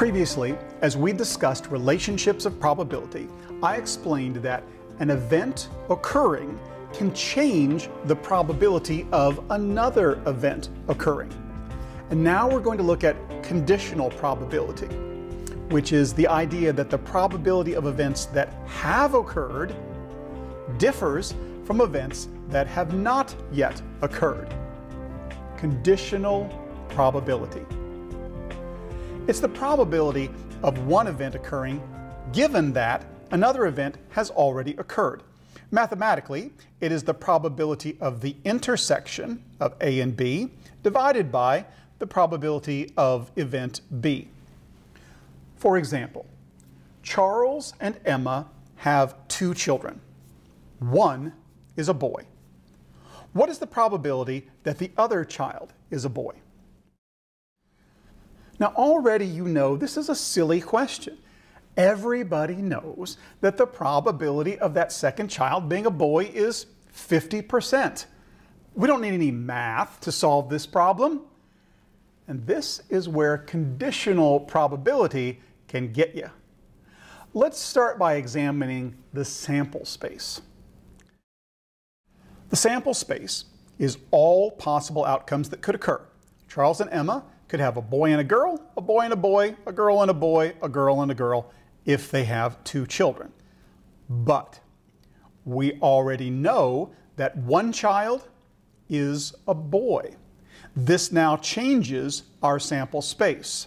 Previously, as we discussed relationships of probability, I explained that an event occurring can change the probability of another event occurring. And now we're going to look at conditional probability, which is the idea that the probability of events that have occurred differs from events that have not yet occurred. Conditional probability. It's the probability of one event occurring given that another event has already occurred. Mathematically, it is the probability of the intersection of A and B divided by the probability of event B. For example, Charles and Emma have two children. One is a boy. What is the probability that the other child is a boy? Now, already you know this is a silly question. Everybody knows that the probability of that second child being a boy is 50%. We don't need any math to solve this problem. And this is where conditional probability can get you. Let's start by examining the sample space. The sample space is all possible outcomes that could occur. Charles and Emma could have a boy and a girl, a boy and a boy, a girl and a boy, a girl and a girl, if they have two children. But we already know that one child is a boy. This now changes our sample space.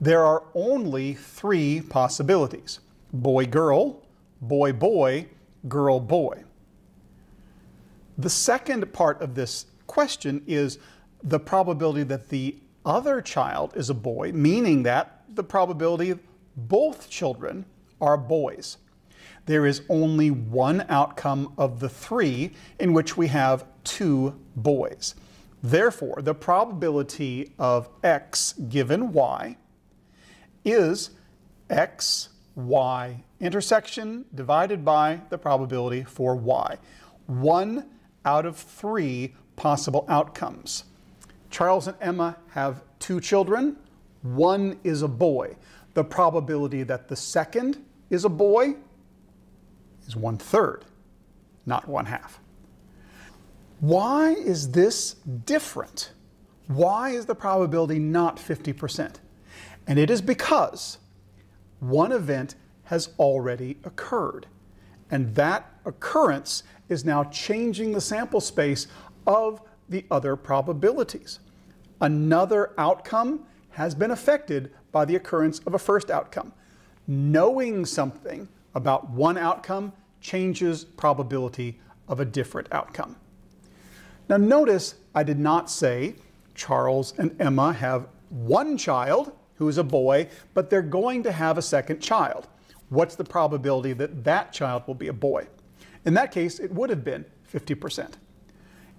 There are only three possibilities boy girl, boy boy, girl boy. The second part of this question is the probability that the other child is a boy, meaning that the probability both children are boys. There is only one outcome of the three in which we have two boys. Therefore, the probability of x given y is x, y intersection divided by the probability for y. One out of three possible outcomes. Charles and Emma have two children. One is a boy the probability that the second is a boy is one third, not one half. Why is this different? Why is the probability not 50%? And it is because one event has already occurred. And that occurrence is now changing the sample space of the other probabilities. Another outcome has been affected by the occurrence of a first outcome. Knowing something about one outcome changes probability of a different outcome. Now notice I did not say Charles and Emma have one child who is a boy, but they're going to have a second child. What's the probability that that child will be a boy? In that case, it would have been 50%.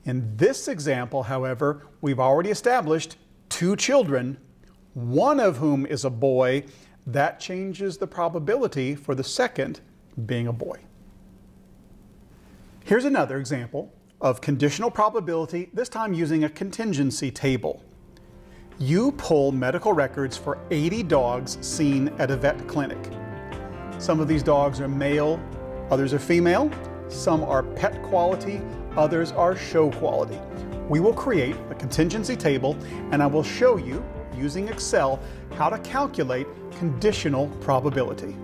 In this example, however, we've already established two children one of whom is a boy, that changes the probability for the second being a boy. Here's another example of conditional probability, this time using a contingency table. You pull medical records for 80 dogs seen at a vet clinic. Some of these dogs are male, others are female, some are pet quality, others are show quality. We will create a contingency table and I will show you using Excel how to calculate conditional probability.